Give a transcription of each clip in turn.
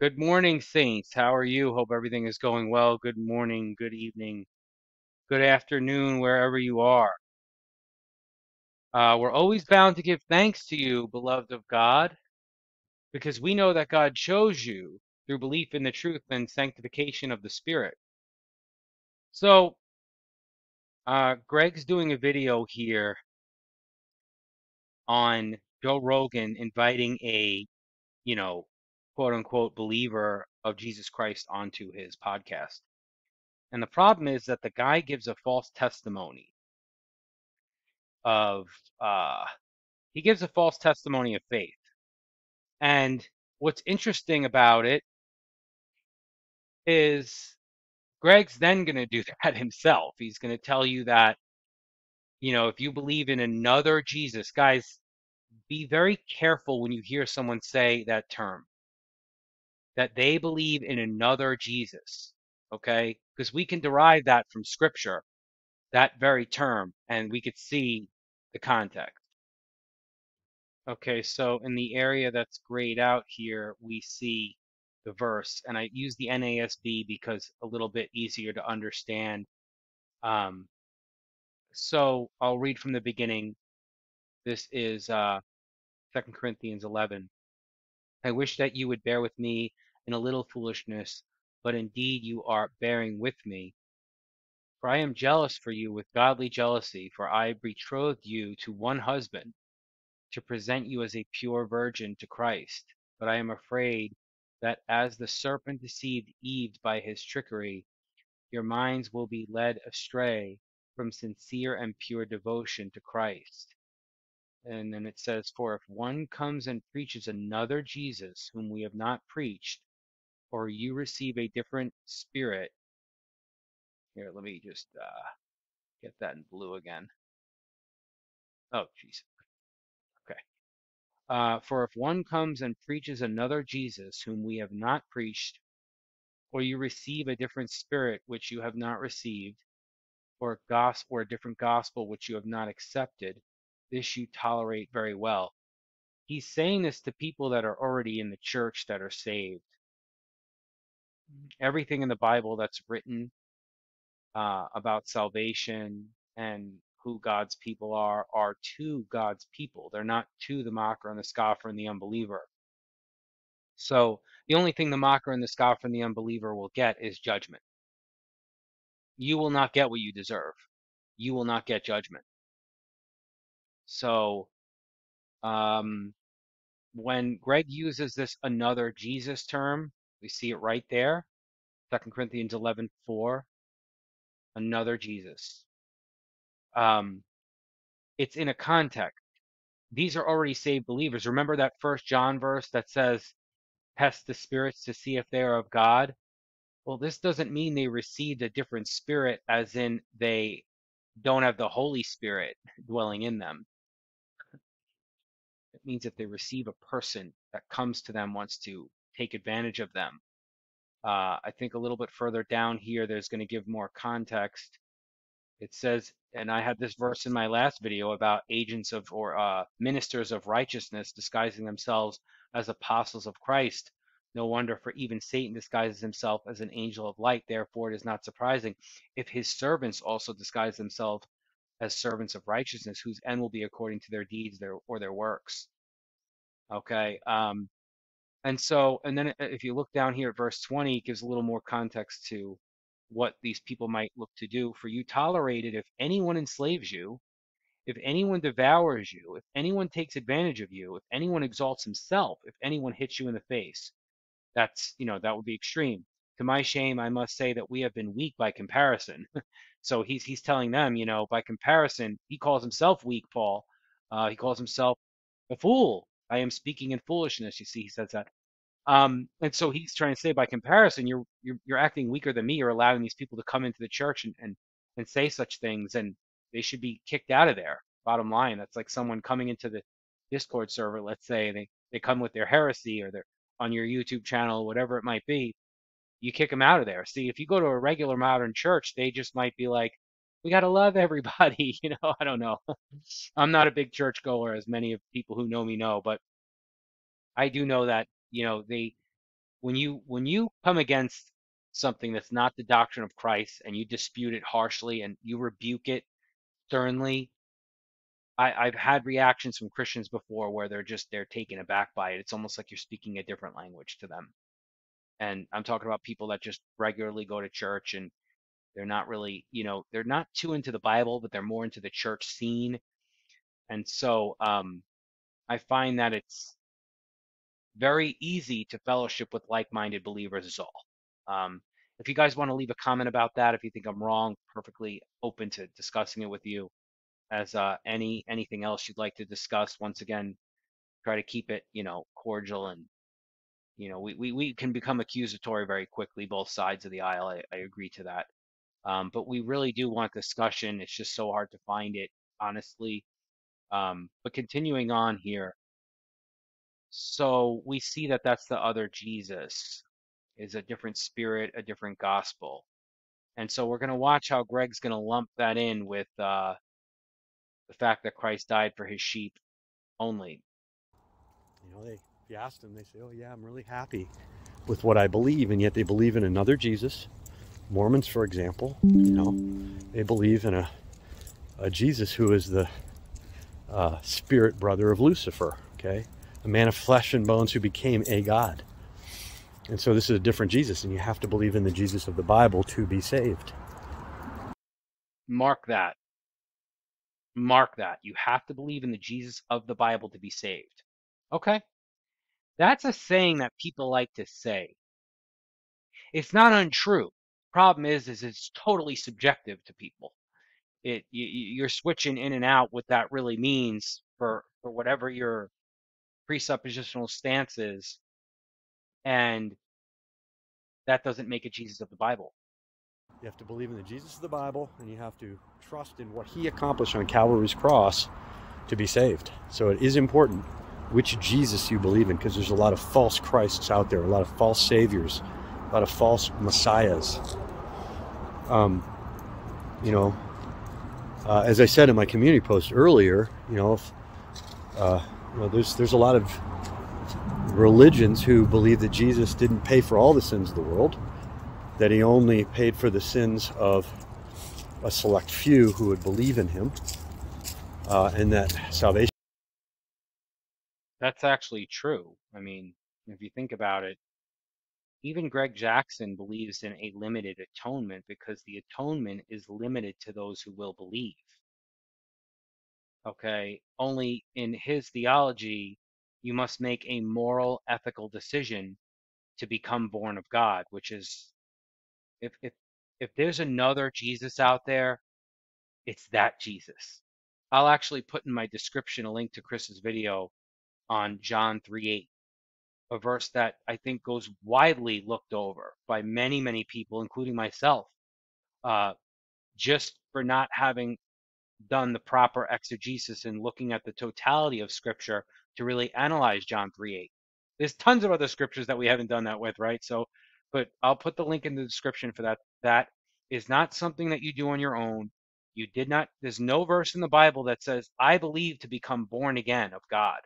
Good morning, Saints. How are you? Hope everything is going well. Good morning, good evening, good afternoon, wherever you are. Uh, we're always bound to give thanks to you, beloved of God, because we know that God chose you through belief in the truth and sanctification of the Spirit. So, uh, Gregg's doing a video here on Joe Rogan inviting a, you know, quote unquote believer of Jesus Christ onto his podcast. And the problem is that the guy gives a false testimony of uh he gives a false testimony of faith. And what's interesting about it is Gregg's then going to do that himself. He's going to tell you that, you know, if you believe in another Jesus, guys, be very careful when you hear someone say that term, that they believe in another Jesus, okay? Because we can derive that from scripture, that very term, and we could see the context. Okay, so in the area that's grayed out here, we see the verse, and I use the NASB because a little bit easier to understand. Um, so I'll read from the beginning. This is uh, 2 Corinthians 11. I wish that you would bear with me in a little foolishness, but indeed you are bearing with me. For I am jealous for you with godly jealousy, for I betrothed you to one husband to present you as a pure virgin to Christ. But I am afraid that as the serpent deceived Eve by his trickery, your minds will be led astray from sincere and pure devotion to Christ. And then it says, For if one comes and preaches another Jesus whom we have not preached, or you receive a different spirit, here, let me just uh, get that in blue again. Oh, jeez. Okay. Uh, for if one comes and preaches another Jesus whom we have not preached, or you receive a different spirit which you have not received, or a gospel or a different gospel which you have not accepted, this you tolerate very well. He's saying this to people that are already in the church that are saved. Everything in the Bible that's written uh, about salvation and who God's people are are to God's people. They're not to the mocker and the scoffer and the unbeliever. So the only thing the mocker and the scoffer and the unbeliever will get is judgment. You will not get what you deserve. You will not get judgment. So um, when Gregg uses this another Jesus term, we see it right there. 2 Corinthians 11 4, another Jesus. Um, it's in a context. These are already saved believers. Remember that first John verse that says, test the spirits to see if they are of God? Well, this doesn't mean they received a different spirit, as in they don't have the Holy Spirit dwelling in them. It means that they receive a person that comes to them, wants to take advantage of them. Uh, I think a little bit further down here, there's going to give more context. It says, and I had this verse in my last video about agents of or uh, ministers of righteousness disguising themselves as apostles of Christ. No wonder, for even Satan disguises himself as an angel of light. Therefore, it is not surprising if his servants also disguise themselves as servants of righteousness, whose end will be according to their deeds their, or their works. Okay. Um, and so, and then uh, if you look down here at verse 20, it gives a little more context to what these people might look to do. For you tolerate it if anyone enslaves you, if anyone devours you, if anyone takes advantage of you, if anyone exalts himself, if anyone hits you in the face. That's, you know, that would be extreme. To my shame, I must say that we have been weak by comparison. so he's he's telling them, you know, by comparison, he calls himself weak, Paul. Uh, he calls himself a fool. I am speaking in foolishness. You see, he says that. Um, and so he's trying to say, by comparison, you're you're you're acting weaker than me. You're allowing these people to come into the church and and and say such things, and they should be kicked out of there. Bottom line, that's like someone coming into the Discord server. Let's say and they they come with their heresy or they're on your YouTube channel, whatever it might be. You kick them out of there. See, if you go to a regular modern church, they just might be like, we got to love everybody. You know, I don't know. I'm not a big church goer, as many of people who know me know, but I do know that you know they when you when you come against something that's not the doctrine of Christ and you dispute it harshly and you rebuke it sternly, I, I've had reactions from Christians before where they're just they're taken aback by it. It's almost like you're speaking a different language to them. And I'm talking about people that just regularly go to church and they're not really, you know, they're not too into the Bible, but they're more into the church scene. And so um, I find that it's very easy to fellowship with like-minded believers is all. Um, if you guys want to leave a comment about that, if you think I'm wrong, perfectly open to discussing it with you. As uh, any anything else you'd like to discuss, once again, try to keep it, you know, cordial and you know, we, we, we can become accusatory very quickly, both sides of the aisle. I, I agree to that. Um, but we really do want discussion. It's just so hard to find it, honestly. Um, but continuing on here, so we see that that's the other Jesus, is a different spirit, a different gospel. And so we're going to watch how Gregg's going to lump that in with uh, the fact that Christ died for his sheep only. You know, they if you ask them, they say, "Oh yeah, I'm really happy with what I believe," and yet they believe in another Jesus. Mormons, for example, you know, they believe in a, a Jesus who is the uh, spirit brother of Lucifer. Okay, a man of flesh and bones who became a god. And so this is a different Jesus, and you have to believe in the Jesus of the Bible to be saved. Mark that. Mark that. You have to believe in the Jesus of the Bible to be saved. Okay? That's a saying that people like to say. It's not untrue. Problem is, is it's totally subjective to people. It you, you're switching in and out what that really means for for whatever your presuppositional stance is, and that doesn't make it Jesus of the Bible. You have to believe in the Jesus of the Bible, and you have to trust in what he accomplished on Calvary's cross to be saved. So it is important which Jesus you believe in, because there's a lot of false Christs out there, a lot of false saviors, a lot of false messiahs. Um, you know, uh, as I said in my community post earlier, you know, if, uh, you know, there's there's a lot of religions who believe that Jesus didn't pay for all the sins of the world, that he only paid for the sins of a select few who would believe in him, uh, and that salvation. That's actually true. I mean, if you think about it, even Gregg Jackson believes in a limited atonement because the atonement is limited to those who will believe. Okay, only in his theology, you must make a moral, ethical decision to become born of God, which is if if if there's another Jesus out there, it's that Jesus. I'll actually put in my description a link to Chris's video on John 3 8, a verse that I think goes widely looked over by many, many people, including myself, uh, just for not having done the proper exegesis and looking at the totality of Scripture to really analyze John 3 8. There's tons of other scriptures that we haven't done that with, right? So, but I'll put the link in the description for that. That is not something that you do on your own. You did not, there's no verse in the Bible that says, I believe to become born again of God.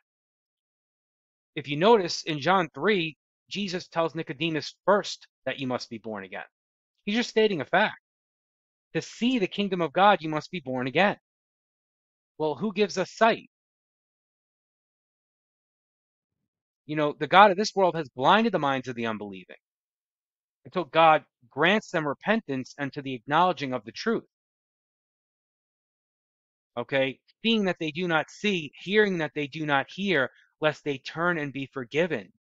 If you notice in John 3, Jesus tells Nicodemus first that you must be born again. He's just stating a fact. To see the kingdom of God, you must be born again. Well, who gives us sight? You know, the God of this world has blinded the minds of the unbelieving until God grants them repentance and to the acknowledging of the truth. Okay, seeing that they do not see, hearing that they do not hear, lest they turn and be forgiven.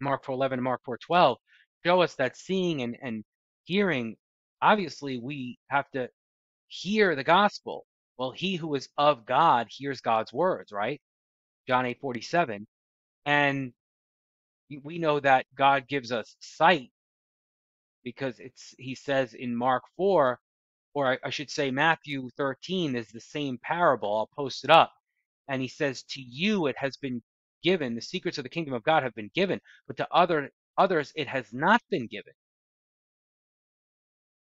Mark 4:11 and Mark 4:12 show us that seeing and, and hearing, obviously we have to hear the gospel. Well, he who is of God hears God's words, right? John 8:47. And we know that God gives us sight because it's he says in Mark 4, or I, I should say Matthew 13 is the same parable. I'll post it up. And he says, To you it has been given, the secrets of the kingdom of God have been given, but to other others it has not been given.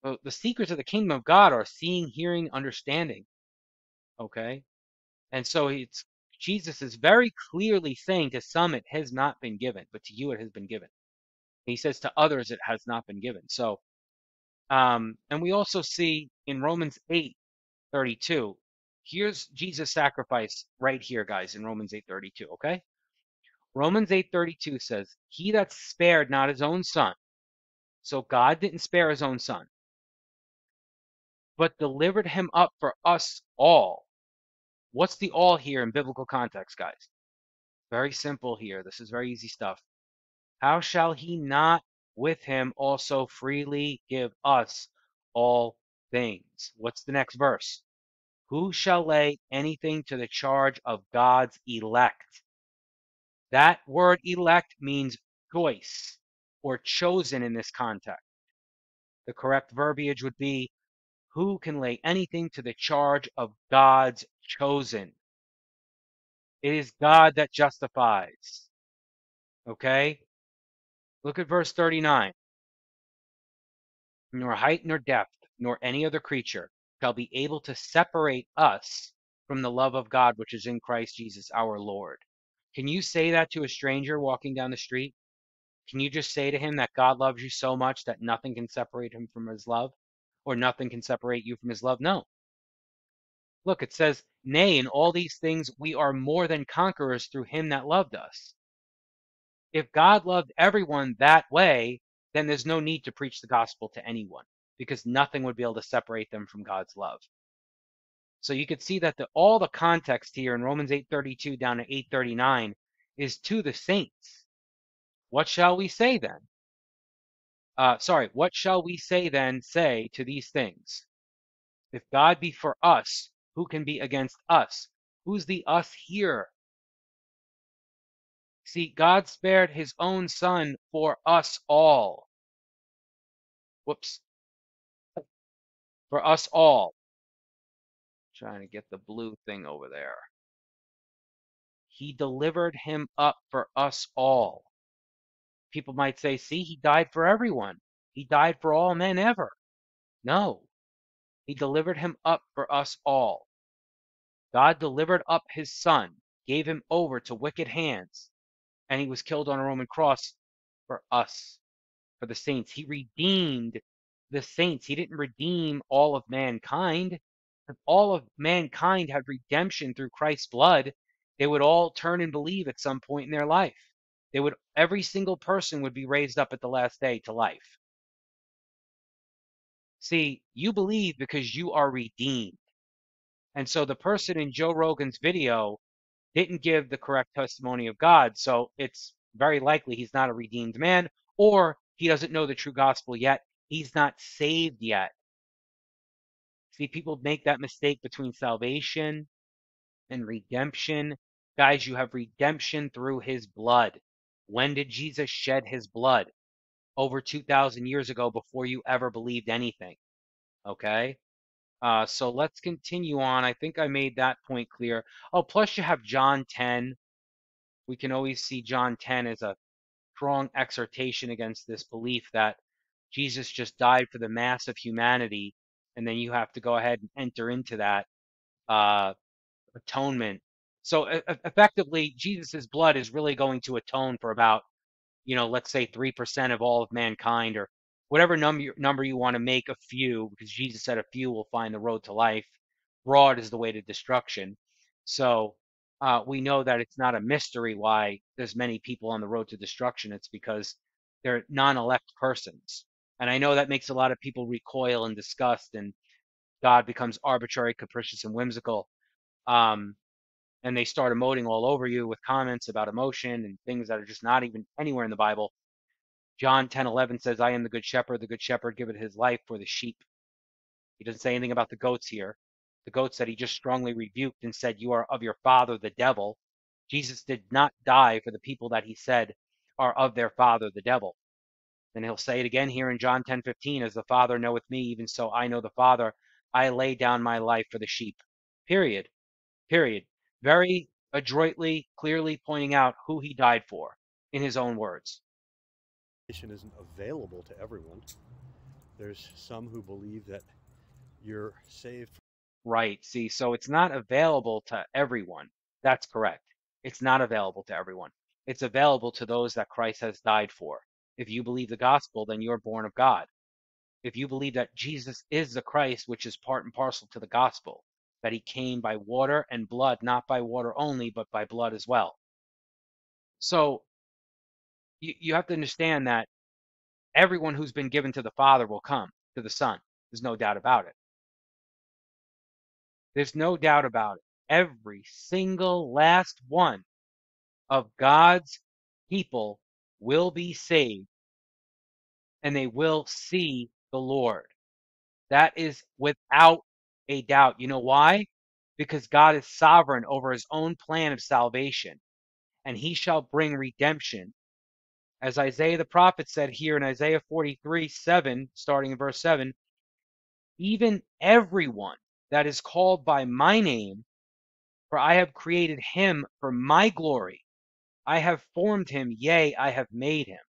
So the secrets of the kingdom of God are seeing, hearing, understanding. Okay? And so it's Jesus is very clearly saying to some it has not been given, but to you it has been given. He says to others it has not been given. So, um, and we also see in Romans 8 32, here's Jesus' sacrifice right here, guys, in Romans 8 32, okay? Romans 8:32 says, He that spared not his own son, so God didn't spare his own son, but delivered him up for us all. What's the all here in biblical context, guys? Very simple here. This is very easy stuff. How shall he not with him also freely give us all things? What's the next verse? Who shall lay anything to the charge of God's elect? That word elect means choice or chosen in this context. The correct verbiage would be who can lay anything to the charge of God's chosen? It is God that justifies. Okay? Look at verse 39. Nor height nor depth, nor any other creature shall be able to separate us from the love of God which is in Christ Jesus our Lord. Can you say that to a stranger walking down the street? Can you just say to him that God loves you so much that nothing can separate him from his love? or nothing can separate you from his love? No. Look, it says, Nay, in all these things we are more than conquerors through him that loved us. If God loved everyone that way, then there's no need to preach the gospel to anyone because nothing would be able to separate them from God's love. So you could see that the, all the context here in Romans 8:32 down to 8:39 is to the saints. What shall we say then? Uh, sorry, what shall we say then say to these things? If God be for us, who can be against us? Who's the us here? See, God spared his own son for us all. Whoops. For us all. Trying to get the blue thing over there. He delivered him up for us all people might say, see, he died for everyone. He died for all men ever. No, he delivered him up for us all. God delivered up his son, gave him over to wicked hands, and he was killed on a Roman cross for us, for the saints. He redeemed the saints. He didn't redeem all of mankind. If all of mankind had redemption through Christ's blood, they would all turn and believe at some point in their life. They would every single person would be raised up at the last day to life. See, you believe because you are redeemed. And so the person in Joe Rogan's video didn't give the correct testimony of God, so it's very likely he's not a redeemed man or he doesn't know the true gospel yet. He's not saved yet. See, people make that mistake between salvation and redemption. Guys, you have redemption through his blood. When did Jesus shed his blood? Over 2,000 years ago before you ever believed anything. Okay? Uh, so let's continue on. I think I made that point clear. Oh, plus you have John 10. We can always see John 10 as a strong exhortation against this belief that Jesus just died for the mass of humanity, and then you have to go ahead and enter into that uh, atonement so effectively, Jesus' blood is really going to atone for about, you know, let's say 3% of all of mankind or whatever number, number you want to make a few, because Jesus said a few will find the road to life. Broad is the way to destruction. So uh, we know that it's not a mystery why there's many people on the road to destruction. It's because they're non-elect persons. And I know that makes a lot of people recoil in disgust and God becomes arbitrary, capricious, and whimsical. Um, and they start emoting all over you with comments about emotion and things that are just not even anywhere in the Bible. John 10 11 says, I am the good shepherd. The good shepherd giveth his life for the sheep. He doesn't say anything about the goats here. The goats that he just strongly rebuked and said, You are of your father, the devil. Jesus did not die for the people that he said are of their father, the devil. And he'll say it again here in John 10 15, As the Father knoweth me, even so I know the Father. I lay down my life for the sheep. Period. Period very adroitly, clearly pointing out who he died for in his own words. Isn't available to everyone. There's some who believe that you're saved. Right. See, so it's not available to everyone. That's correct. It's not available to everyone. It's available to those that Christ has died for. If you believe the gospel, then you're born of God. If you believe that Jesus is the Christ, which is part and parcel to the gospel, that he came by water and blood, not by water only, but by blood as well. So you, you have to understand that everyone who's been given to the Father will come to the Son. There's no doubt about it. There's no doubt about it. Every single last one of God's people will be saved and they will see the Lord. That is without a doubt. You know why? Because God is sovereign over his own plan of salvation, and he shall bring redemption. As Isaiah the prophet said here in Isaiah 43 7, starting in verse 7, even everyone that is called by my name, for I have created him for my glory. I have formed him, yea, I have made him.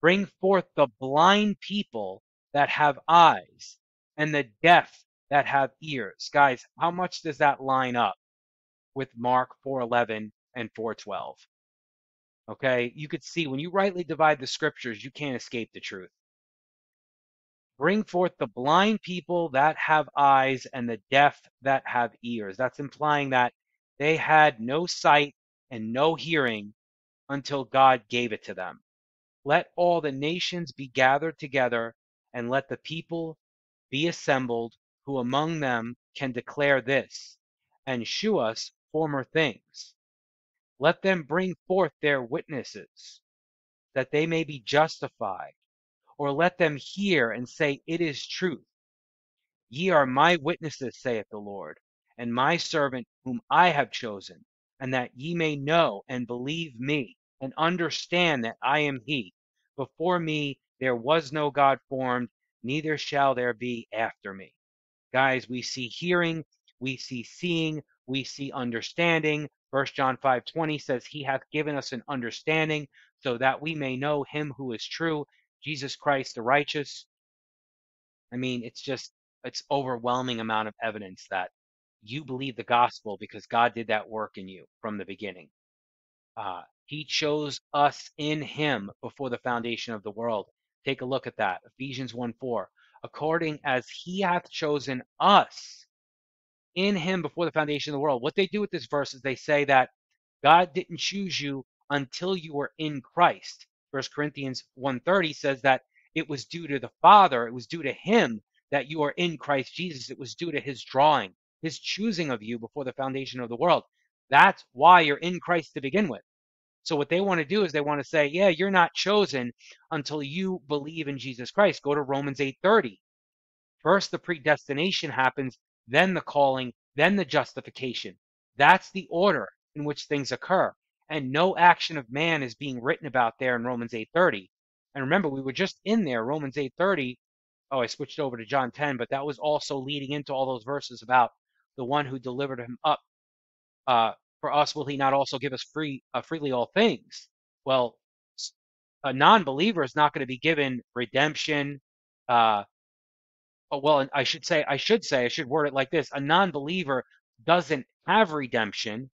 Bring forth the blind people that have eyes and the deaf that have ears. Guys, how much does that line up with Mark 4:11 and 4:12? Okay, you could see when you rightly divide the scriptures, you can't escape the truth. Bring forth the blind people that have eyes and the deaf that have ears. That's implying that they had no sight and no hearing until God gave it to them. Let all the nations be gathered together, and let the people be assembled, who among them can declare this, and shew us former things. Let them bring forth their witnesses, that they may be justified, or let them hear and say, It is truth. Ye are my witnesses, saith the Lord, and my servant whom I have chosen, and that ye may know and believe me, and understand that I am he. Before me there was no God formed, neither shall there be after me. Guys, we see hearing, we see seeing, we see understanding. First John 5:20 says he hath given us an understanding so that we may know him who is true, Jesus Christ the righteous. I mean, it's just it's overwhelming amount of evidence that you believe the gospel because God did that work in you from the beginning. Uh, he chose us in him before the foundation of the world. Take a look at that. Ephesians 1 4. According as he hath chosen us in him before the foundation of the world. What they do with this verse is they say that God didn't choose you until you were in Christ. First Corinthians 1:30 says that it was due to the Father, it was due to him that you are in Christ Jesus. It was due to his drawing, his choosing of you before the foundation of the world. That's why you're in Christ to begin with. So what they want to do is they want to say, yeah, you're not chosen until you believe in Jesus Christ. Go to Romans 8:30. First the predestination happens, then the calling, then the justification. That's the order in which things occur. And no action of man is being written about there in Romans 8:30. And remember, we were just in there, Romans 8:30. Oh, I switched over to John 10, but that was also leading into all those verses about the one who delivered him up uh, for us will he not also give us free uh, freely all things? Well, a non-believer is not going to be given redemption. Uh, oh, well, I should say, I should say, I should word it like this: a non-believer doesn't have redemption.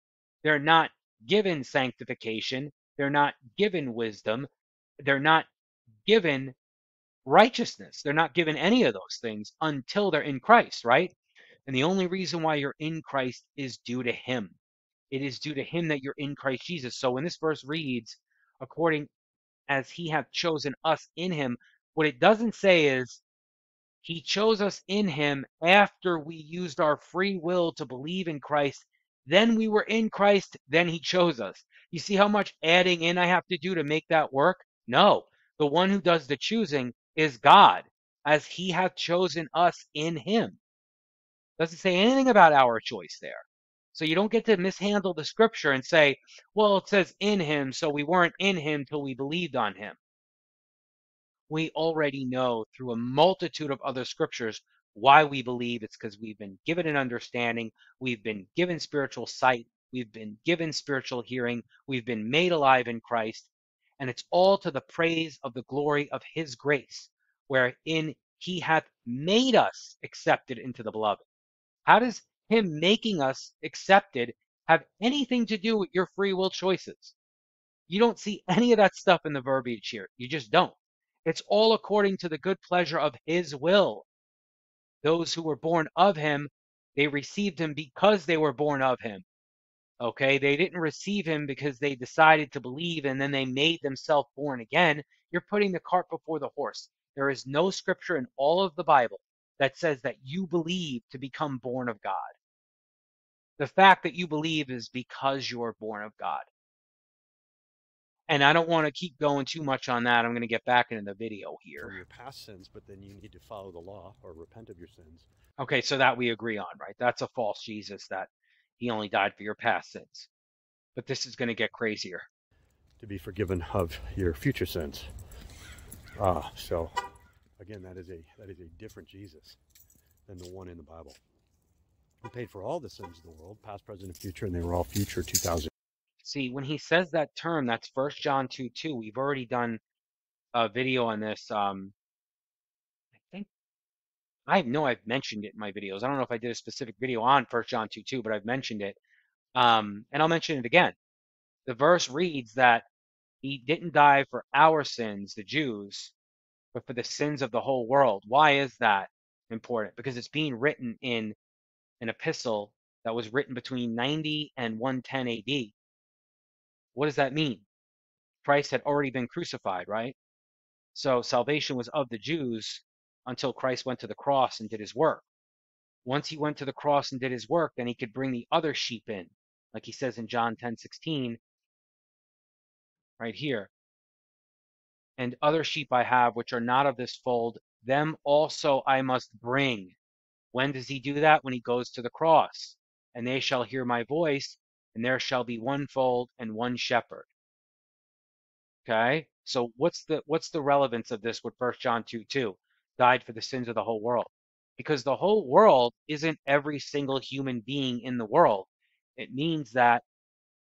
They're not given sanctification. They're not given wisdom. They're not given righteousness. They're not given any of those things until they're in Christ, right? And the only reason why you're in Christ is due to Him it is due to him that you're in Christ Jesus. So when this verse reads, according as he hath chosen us in him, what it doesn't say is he chose us in him after we used our free will to believe in Christ. Then we were in Christ, then he chose us. You see how much adding in I have to do to make that work? No. The one who does the choosing is God, as he hath chosen us in him. Doesn't say anything about our choice there. So you don't get to mishandle the scripture and say, well, it says in him, so we weren't in him till we believed on him. We already know through a multitude of other scriptures why we believe. It's because we've been given an understanding, we've been given spiritual sight, we've been given spiritual hearing, we've been made alive in Christ, and it's all to the praise of the glory of his grace, wherein he hath made us accepted into the beloved. How does him making us accepted have anything to do with your free will choices. You don't see any of that stuff in the verbiage here. You just don't. It's all according to the good pleasure of his will. Those who were born of him, they received him because they were born of him. Okay, they didn't receive him because they decided to believe and then they made themselves born again. You're putting the cart before the horse. There is no scripture in all of the Bible that says that you believe to become born of God. The fact that you believe is because you're born of God. And I don't want to keep going too much on that. I'm going to get back into the video here. For your past sins, but then you need to follow the law or repent of your sins. Okay, so that we agree on, right? That's a false Jesus that he only died for your past sins. But this is going to get crazier. To be forgiven of your future sins. Ah, so again, that is a that is a different Jesus than the one in the Bible. He paid for all the sins of the world, past, present, and future, and they were all future 2000. See, when he says that term, that's First John 2 2. We've already done a video on this. Um, I think I know I've mentioned it in my videos. I don't know if I did a specific video on First John 2 2, but I've mentioned it. Um, and I'll mention it again. The verse reads that he didn't die for our sins, the Jews, but for the sins of the whole world. Why is that important? Because it's being written in an epistle that was written between 90 and 110 AD. What does that mean? Christ had already been crucified, right? So salvation was of the Jews until Christ went to the cross and did his work. Once he went to the cross and did his work, then he could bring the other sheep in, like he says in John 10 16, right here. And other sheep I have which are not of this fold, them also I must bring. When does he do that? When he goes to the cross. And they shall hear my voice, and there shall be one fold and one shepherd. Okay? So what's the what's the relevance of this with First John 2 2? Died for the sins of the whole world. Because the whole world isn't every single human being in the world. It means that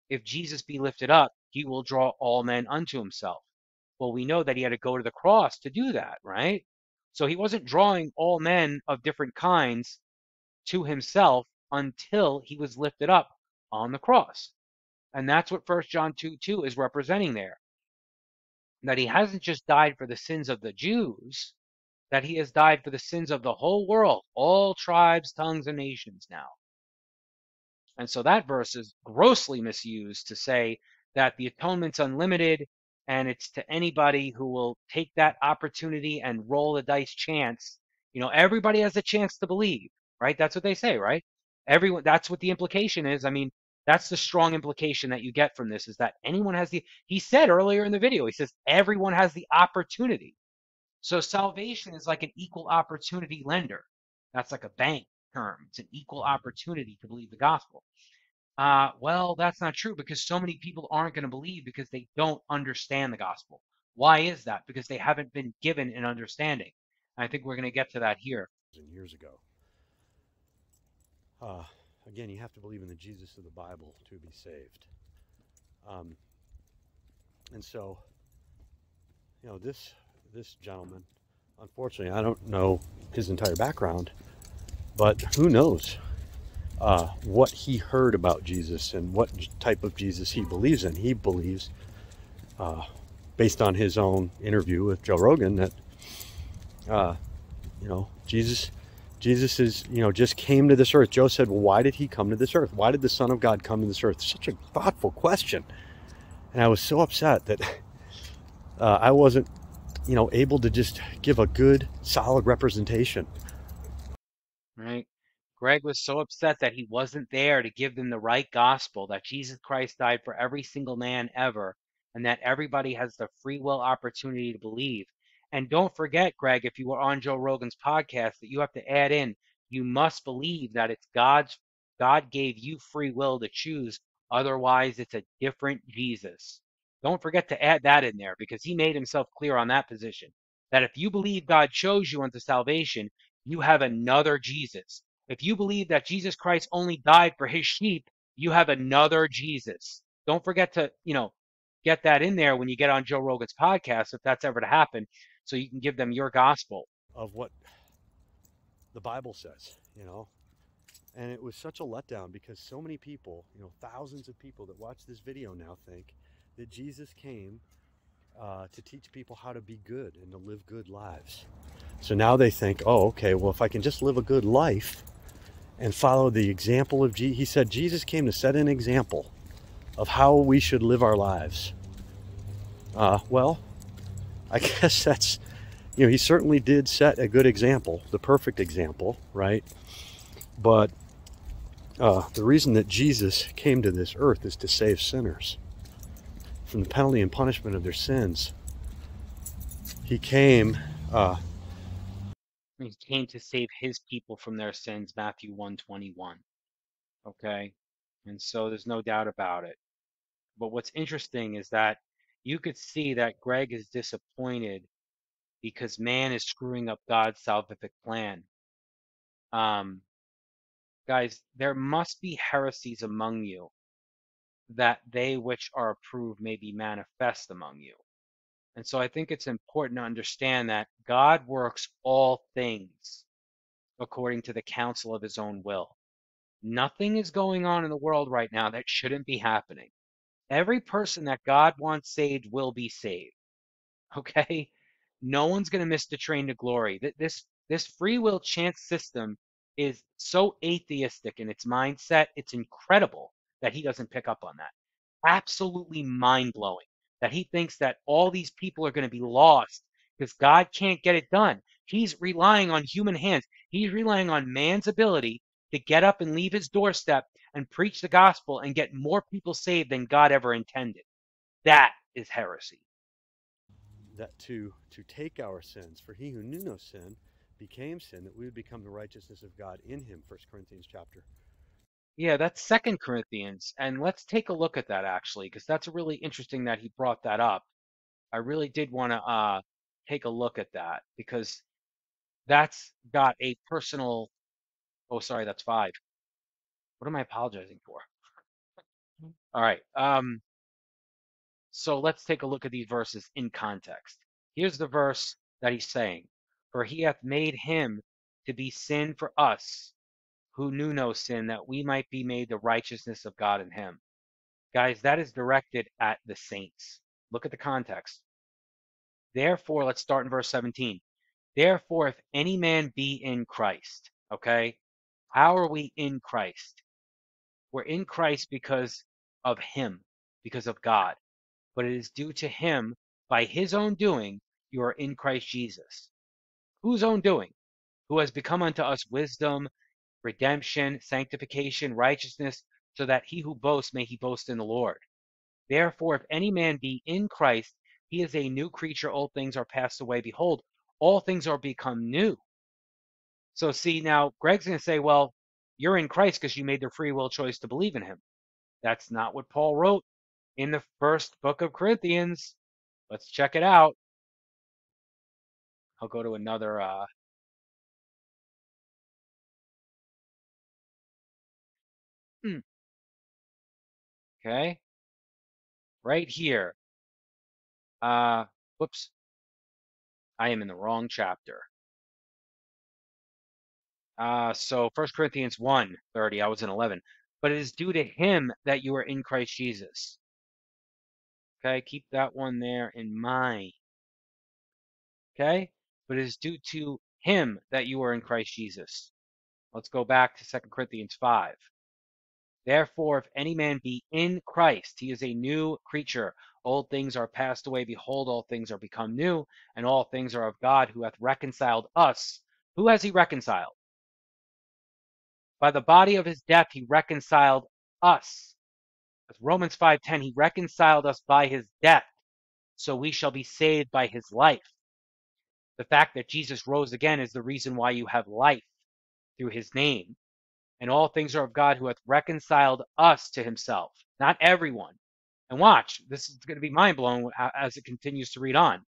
if Jesus be lifted up, he will draw all men unto himself. Well, we know that he had to go to the cross to do that, right? So he wasn't drawing all men of different kinds to himself until he was lifted up on the cross. And that's what 1 John 2 2 is representing there. That he hasn't just died for the sins of the Jews, that he has died for the sins of the whole world, all tribes, tongues, and nations now. And so that verse is grossly misused to say that the atonement's unlimited and it's to anybody who will take that opportunity and roll the dice chance. You know, everybody has a chance to believe, right? That's what they say, right? Everyone that's what the implication is. I mean, that's the strong implication that you get from this is that anyone has the he said earlier in the video, he says everyone has the opportunity. So salvation is like an equal opportunity lender. That's like a bank term. It's an equal opportunity to believe the gospel. Uh, well, that's not true because so many people aren't going to believe because they don't understand the gospel. Why is that? Because they haven't been given an understanding. I think we're going to get to that here. Years ago. Uh, again, you have to believe in the Jesus of the Bible to be saved. Um, and so, you know, this this gentleman, unfortunately, I don't know his entire background, but who knows? Uh, what he heard about Jesus and what type of Jesus he believes in. He believes, uh, based on his own interview with Joe Rogan, that uh, you know Jesus, Jesus is you know just came to this earth. Joe said, "Well, why did he come to this earth? Why did the Son of God come to this earth?" Such a thoughtful question, and I was so upset that uh, I wasn't you know able to just give a good, solid representation. Right. Gregg was so upset that he wasn't there to give them the right gospel that Jesus Christ died for every single man ever and that everybody has the free will opportunity to believe. And don't forget, Gregg, if you were on Joe Rogan's podcast, that you have to add in you must believe that it's God's God gave you free will to choose. Otherwise, it's a different Jesus. Don't forget to add that in there because he made himself clear on that position. That if you believe God chose you unto salvation, you have another Jesus. If you believe that Jesus Christ only died for his sheep, you have another Jesus. Don't forget to, you know, get that in there when you get on Joe Rogan's podcast, if that's ever to happen, so you can give them your gospel. Of what the Bible says, you know. And it was such a letdown because so many people, you know, thousands of people that watch this video now think that Jesus came uh, to teach people how to be good and to live good lives. So now they think, oh, okay, well, if I can just live a good life and follow the example of Jesus, he said Jesus came to set an example of how we should live our lives. Uh, well, I guess that's, you know, he certainly did set a good example, the perfect example, right? But uh, the reason that Jesus came to this earth is to save sinners from the penalty and punishment of their sins. He came. Uh, he came to save his people from their sins. Matthew one twenty one. Okay, and so there's no doubt about it. But what's interesting is that you could see that Gregg is disappointed because man is screwing up God's salvific plan. Um, guys, there must be heresies among you that they which are approved may be manifest among you. And so I think it's important to understand that God works all things according to the counsel of his own will. Nothing is going on in the world right now that shouldn't be happening. Every person that God wants saved will be saved. Okay? No one's going to miss the train to glory. This this free will chance system is so atheistic in its mindset. It's incredible that he doesn't pick up on that. Absolutely mind blowing that he thinks that all these people are going to be lost because God can't get it done. He's relying on human hands. He's relying on man's ability to get up and leave his doorstep and preach the gospel and get more people saved than God ever intended. That is heresy. That to to take our sins, for he who knew no sin became sin, that we would become the righteousness of God in him. First Corinthians chapter yeah, that's Second Corinthians, and let's take a look at that actually, because that's really interesting that he brought that up. I really did want to uh, take a look at that because that's got a personal. Oh, sorry, that's five. What am I apologizing for? All right. Um, so let's take a look at these verses in context. Here's the verse that he's saying: "For he hath made him to be sin for us." Who knew no sin, that we might be made the righteousness of God in him. Guys, that is directed at the saints. Look at the context. Therefore, let's start in verse 17. Therefore, if any man be in Christ, okay, how are we in Christ? We're in Christ because of him, because of God. But it is due to him, by his own doing, you are in Christ Jesus. Whose own doing? Who has become unto us wisdom, redemption, sanctification, righteousness, so that he who boasts may he boast in the Lord. Therefore, if any man be in Christ, he is a new creature. Old things are passed away. Behold, all things are become new. So, see, now Gregg's going to say, well, you're in Christ because you made the free will choice to believe in him. That's not what Paul wrote in the first book of Corinthians. Let's check it out. I'll go to another uh, Okay. Right here. Uh, whoops. I am in the wrong chapter. Uh, so 1 Corinthians 1, 30, I was in 11. But it is due to him that you are in Christ Jesus. Okay, keep that one there in mind. Okay, but it is due to him that you are in Christ Jesus. Let's go back to 2 Corinthians 5. Therefore, if any man be in Christ, he is a new creature. Old things are passed away. Behold, all things are become new, and all things are of God who hath reconciled us. Who has he reconciled? By the body of his death, he reconciled us. As Romans 5:10, he reconciled us by his death, so we shall be saved by his life. The fact that Jesus rose again is the reason why you have life through his name and all things are of God who hath reconciled us to himself, not everyone. And watch, this is going to be mind blowing as it continues to read on.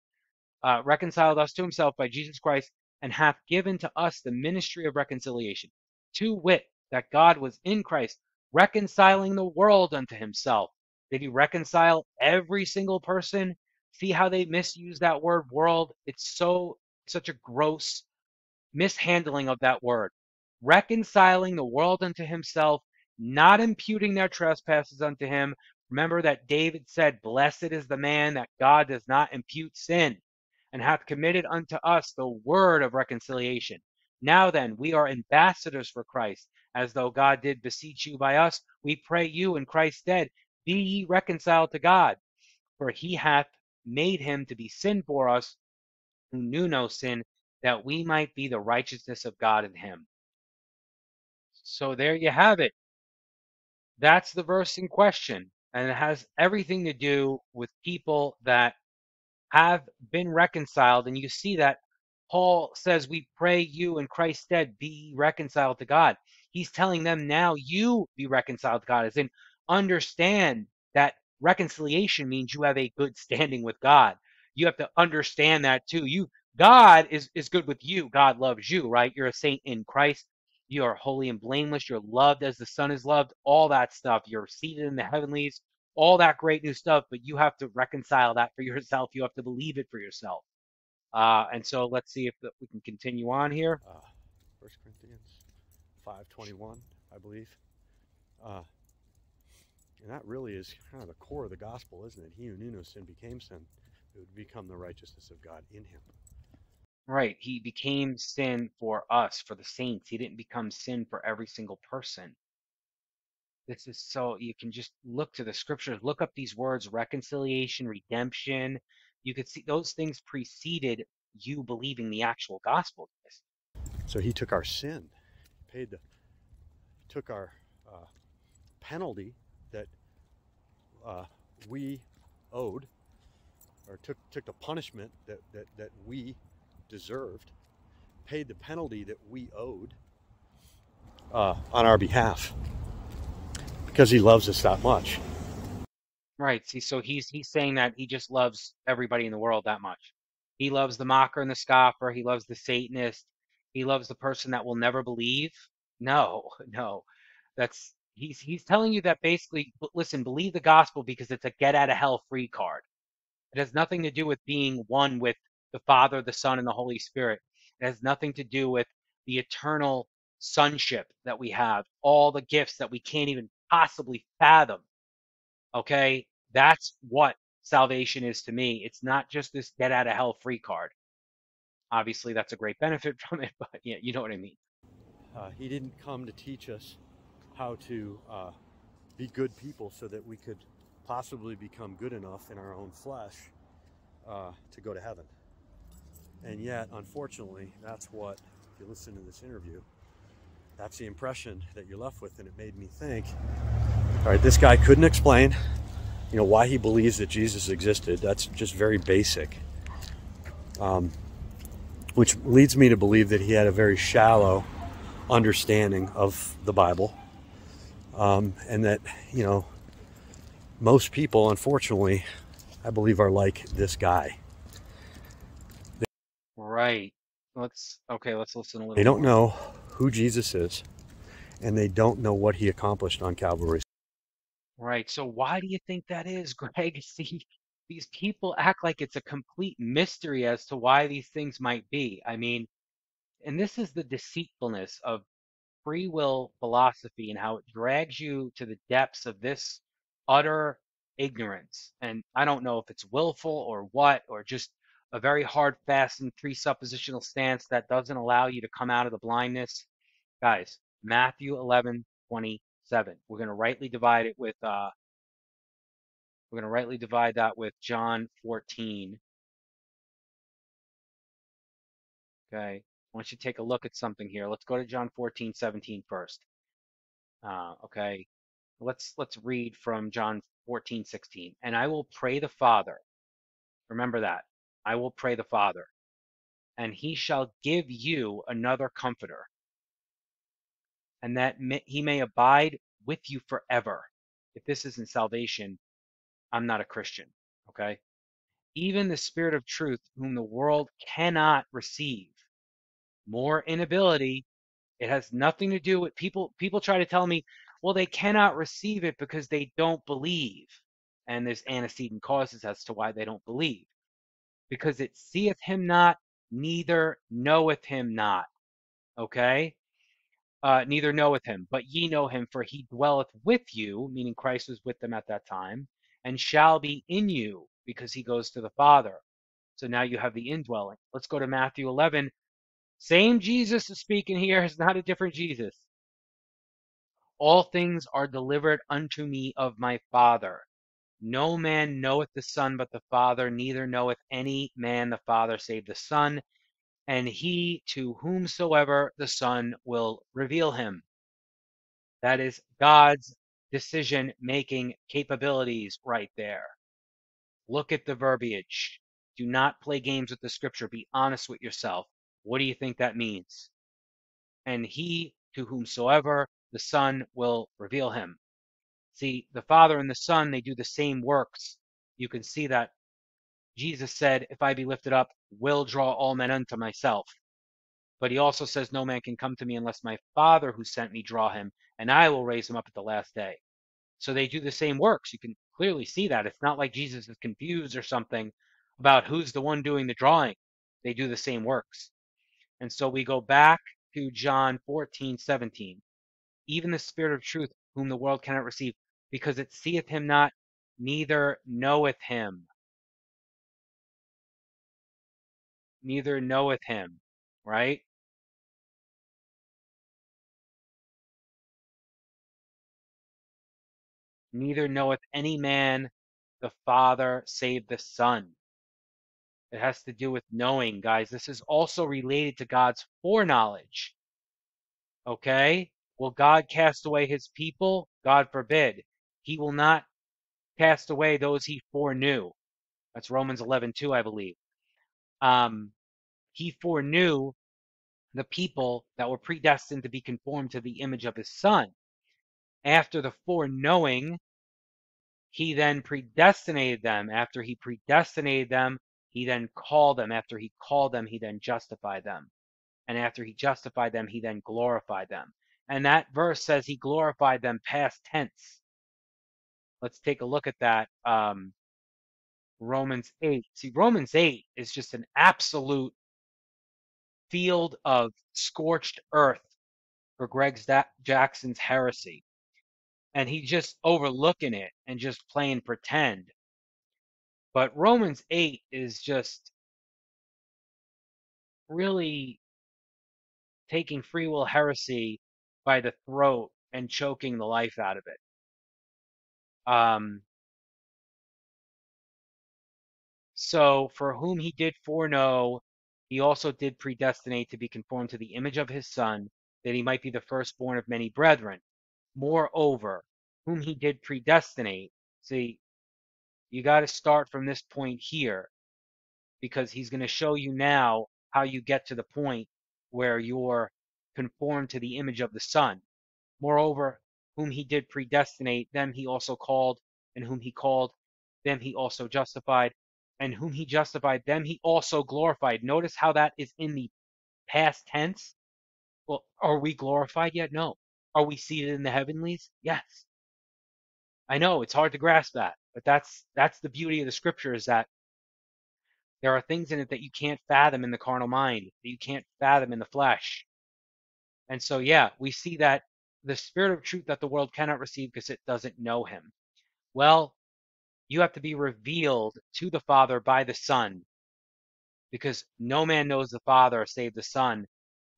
Uh, reconciled us to himself by Jesus Christ and hath given to us the ministry of reconciliation. To wit, that God was in Christ, reconciling the world unto himself. Did he reconcile every single person? See how they misuse that word world? It's so, such a gross mishandling of that word reconciling the world unto himself, not imputing their trespasses unto him, Remember that David said, Blessed is the man that God does not impute sin, and hath committed unto us the word of reconciliation. Now then, we are ambassadors for Christ, as though God did beseech you by us. We pray you in Christ's stead, be ye reconciled to God. For he hath made him to be sin for us, who knew no sin, that we might be the righteousness of God in him. So there you have it. That's the verse in question. And it has everything to do with people that have been reconciled. And you see that Paul says, We pray you in Christ's stead be reconciled to God. He's telling them now, you be reconciled to God, as in understand that reconciliation means you have a good standing with God. You have to understand that too. You God is, is good with you. God loves you, right? You're a saint in Christ. You are holy and blameless. You're loved as the Son is loved. All that stuff. You're seated in the heavenlies. All that great new stuff. But you have to reconcile that for yourself. You have to believe it for yourself. Uh, and so let's see if we can continue on here. Uh, First Corinthians five twenty one, I believe. Uh, and that really is kind of the core of the gospel, isn't it? He who knew no sin became sin, it would become the righteousness of God in him. Right. He became sin for us, for the saints. He didn't become sin for every single person. This is so you can just look to the scriptures, look up these words reconciliation, redemption. You could see those things preceded you believing the actual gospel. So he took our sin, paid the, took our uh, penalty that uh, we owed, or took took the punishment that that that we deserved, paid the penalty that we owed uh, on our behalf because he loves us that much. Right. See, so he's he's saying that he just loves everybody in the world that much. He loves the mocker and the scoffer. He loves the Satanist. He loves the person that will never believe. No, no. That's he's he's telling you that basically listen, believe the gospel because it's a get out of hell free card. It has nothing to do with being one with the Father, the Son, and the Holy Spirit. It has nothing to do with the eternal sonship that we have, all the gifts that we can't even possibly fathom. Okay? That's what salvation is to me. It's not just this get out of hell free card. Obviously, that's a great benefit from it, but yeah, you know what I mean. Uh, he didn't come to teach us how to uh, be good people so that we could possibly become good enough in our own flesh uh, to go to heaven. And yet, unfortunately, that's what, if you listen to this interview, that's the impression that you're left with. And it made me think all right, this guy couldn't explain, you know, why he believes that Jesus existed. That's just very basic. Um, which leads me to believe that he had a very shallow understanding of the Bible. Um, and that, you know, most people, unfortunately, I believe, are like this guy. Right. Let's okay, let's listen a little They don't more. know who Jesus is, and they don't know what he accomplished on Calvary. Right. So why do you think that is, Gregg? See, these people act like it's a complete mystery as to why these things might be. I mean, and this is the deceitfulness of free will philosophy and how it drags you to the depths of this utter ignorance. And I don't know if it's willful or what, or just a very hard, fast, and presuppositional stance that doesn't allow you to come out of the blindness. Guys, Matthew 11, 27. We're going to rightly divide it with, uh, we're going to rightly divide that with John 14. Okay. I want you to take a look at something here. Let's go to John 14, 17 first. Uh, okay. Let's let's read from John 14, 16. And I will pray the Father. Remember that. I will pray the Father, and he shall give you another comforter, and that he may abide with you forever. If this isn't salvation, I'm not a Christian. Okay. Even the Spirit of truth, whom the world cannot receive. More inability. It has nothing to do with people. People try to tell me, well, they cannot receive it because they don't believe. And there's antecedent causes as to why they don't believe. Because it seeth him not, neither knoweth him not. Okay? uh, neither knoweth him, but ye know him, for he dwelleth with you, meaning Christ was with them at that time, and shall be in you, because he goes to the Father. So now you have the indwelling. Let's go to Matthew 11. Same Jesus is speaking here. It's not a different Jesus. All things are delivered unto me of my Father. No man knoweth the Son but the Father, neither knoweth any man the Father save the Son, and he to whomsoever the Son will reveal him. That is God's decision making capabilities right there. Look at the verbiage. Do not play games with the scripture. Be honest with yourself. What do you think that means? And he to whomsoever the Son will reveal him. See, the Father and the Son, they do the same works. You can see that Jesus said, If I be lifted up, will draw all men unto myself. But he also says, No man can come to me unless my Father who sent me draw him, and I will raise him up at the last day. So they do the same works. You can clearly see that. It's not like Jesus is confused or something about who's the one doing the drawing. They do the same works. And so we go back to John 14, 17. Even the Spirit of truth, whom the world cannot receive, because it seeth him not, neither knoweth him. Neither knoweth him, right? Neither knoweth any man the Father save the Son. It has to do with knowing, guys. This is also related to God's foreknowledge. Okay? Will God cast away his people? God forbid. He will not cast away those he foreknew. That's Romans 11, 2, I believe. Um, he foreknew the people that were predestined to be conformed to the image of his son. After the foreknowing, he then predestinated them. After he predestinated them, he then called them. After he called them, he then justified them. And after he justified them, he then glorified them. And that verse says he glorified them past tense. Let's take a look at that. Um, Romans 8. See, Romans 8 is just an absolute field of scorched earth for Gregg Jackson's heresy. And he's just overlooking it and just playing pretend. But Romans 8 is just really taking free will heresy by the throat and choking the life out of it. Um, so, for whom he did foreknow, he also did predestinate to be conformed to the image of his Son, that he might be the firstborn of many brethren. Moreover, whom he did predestinate, see, you got to start from this point here, because he's going to show you now how you get to the point where you're conformed to the image of the Son. Moreover, whom he did predestinate, them he also called, and whom he called, them he also justified, and whom he justified, them he also glorified. Notice how that is in the past tense. Well, are we glorified yet? No. Are we seated in the heavenlies? Yes. I know it's hard to grasp that, but that's that's the beauty of the scripture is that there are things in it that you can't fathom in the carnal mind, that you can't fathom in the flesh. And so, yeah, we see that the spirit of truth that the world cannot receive because it doesn't know him. Well, you have to be revealed to the Father by the Son because no man knows the Father save the Son,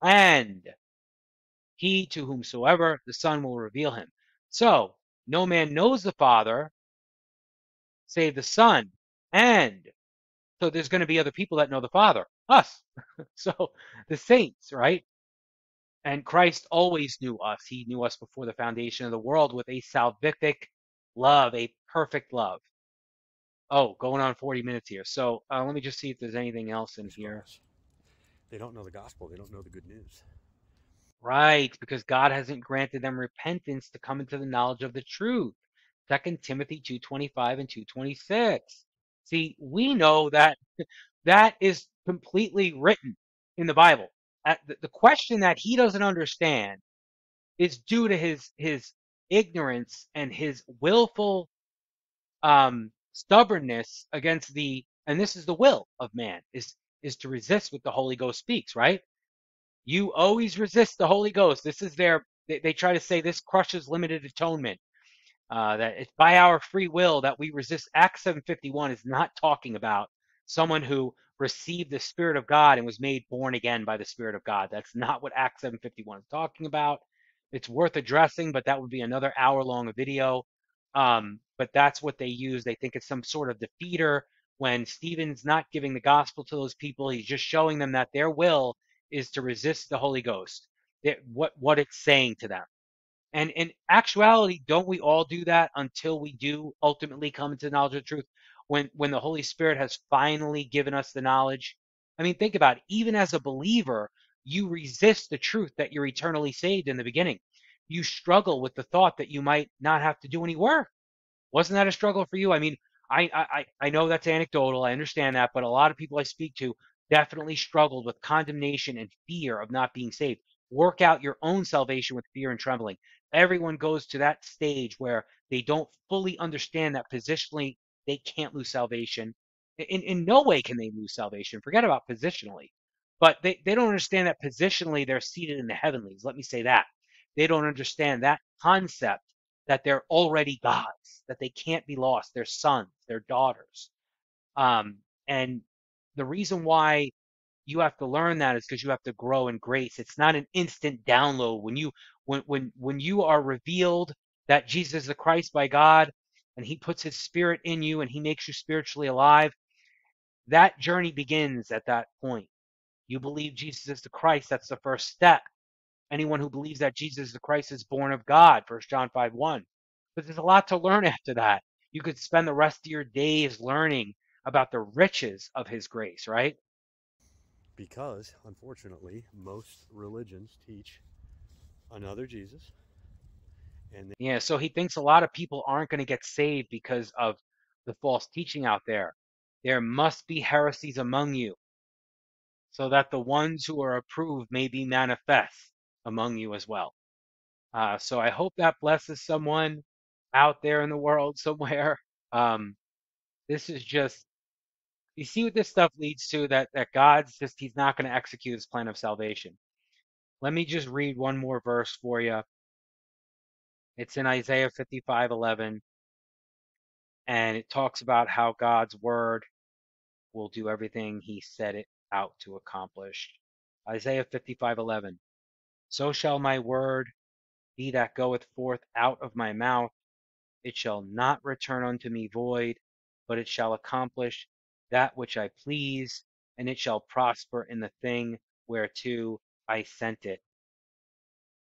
and he to whomsoever the Son will reveal him. So, no man knows the Father save the Son, and so there's going to be other people that know the Father, us. so the saints, right? And Christ always knew us. He knew us before the foundation of the world with a salvific love, a perfect love. Oh, going on 40 minutes here. So uh, let me just see if there's anything else in here. They don't know the gospel. They don't know the good news. Right, because God hasn't granted them repentance to come into the knowledge of the truth. Second Timothy 2:25 and 2:26. See, we know that that is completely written in the Bible the question that he doesn't understand is due to his his ignorance and his willful um, stubbornness against the and this is the will of man is is to resist what the Holy Ghost speaks, right? You always resist the Holy Ghost. This is their, they, they try to say this crushes limited atonement. Uh, that it's by our free will that we resist. Acts 7:51 is not talking about someone who received the Spirit of God and was made born again by the Spirit of God. That's not what Acts 7:51 is talking about. It's worth addressing, but that would be another hour-long video. Um, but that's what they use. They think it's some sort of defeater when Stephen's not giving the gospel to those people. He's just showing them that their will is to resist the Holy Ghost. That what what it's saying to them. And in actuality, don't we all do that until we do ultimately come into the knowledge of the truth? When when the Holy Spirit has finally given us the knowledge. I mean, think about it. Even as a believer, you resist the truth that you're eternally saved in the beginning. You struggle with the thought that you might not have to do any work. Wasn't that a struggle for you? I mean, I I I know that's anecdotal. I understand that, but a lot of people I speak to definitely struggled with condemnation and fear of not being saved. Work out your own salvation with fear and trembling. Everyone goes to that stage where they don't fully understand that positionally they can't lose salvation. In, in no way can they lose salvation. Forget about positionally. But they, they don't understand that positionally they're seated in the heavenlies. Let me say that. They don't understand that concept that they're already gods, that they can't be lost. They're sons, they're daughters. Um, and the reason why you have to learn that is because you have to grow in grace. It's not an instant download. When you when when when you are revealed that Jesus is the Christ by God and he puts his spirit in you and he makes you spiritually alive, that journey begins at that point. You believe Jesus is the Christ, that's the first step. Anyone who believes that Jesus is the Christ is born of God, First John 5 1. But there's a lot to learn after that. You could spend the rest of your days learning about the riches of his grace, right? Because, unfortunately, most religions teach another Jesus. And they, Yeah, so he thinks a lot of people aren't going to get saved because of the false teaching out there. There must be heresies among you, so that the ones who are approved may be manifest among you as well. Uh, so I hope that blesses someone out there in the world somewhere. Um, this is just you see what this stuff leads to that that God's just he's not going to execute his plan of salvation. Let me just read one more verse for you. It's in Isaiah 55:11 and it talks about how God's word will do everything he set it out to accomplish. Isaiah 55:11 So shall my word be that goeth forth out of my mouth it shall not return unto me void but it shall accomplish that which I please and it shall prosper in the thing whereto I sent it.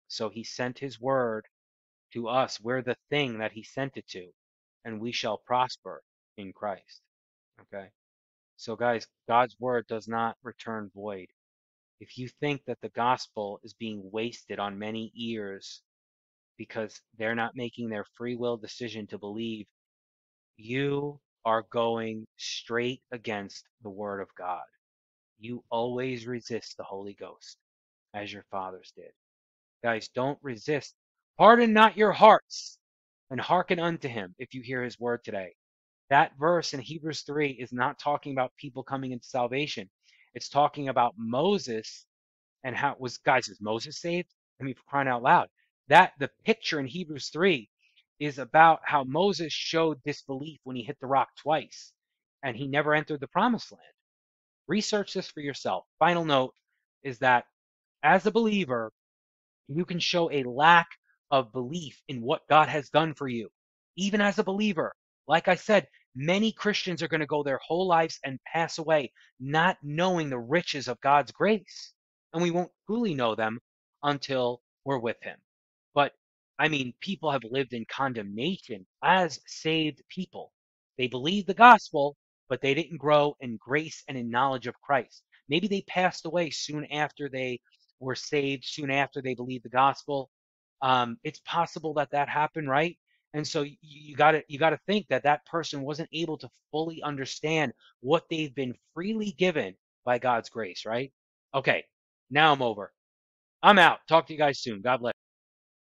So he sent his word to us. We're the thing that he sent it to, and we shall prosper in Christ. Okay? So, guys, God's word does not return void. If you think that the gospel is being wasted on many ears because they're not making their free will decision to believe, you are going straight against the word of God. You always resist the Holy Ghost as your fathers did. Guys, don't resist. Harden not your hearts and hearken unto him if you hear his word today. That verse in Hebrews 3 is not talking about people coming into salvation. It's talking about Moses and how was guys, is Moses saved? I mean, crying out loud. That the picture in Hebrews 3 is about how Moses showed disbelief when he hit the rock twice and he never entered the promised land. Research this for yourself. Final note is that as a believer, you can show a lack of belief in what God has done for you, even as a believer. Like I said, many Christians are going to go their whole lives and pass away not knowing the riches of God's grace. And we won't truly know them until we're with Him. But I mean, people have lived in condemnation as saved people. They believed the gospel, but they didn't grow in grace and in knowledge of Christ. Maybe they passed away soon after they were saved, soon after they believed the gospel. Um, it's possible that that happened, right? And so you, got to you got to think that that person wasn't able to fully understand what they've been freely given by God's grace, right? Okay, now I'm over. I'm out. Talk to you guys soon. God bless.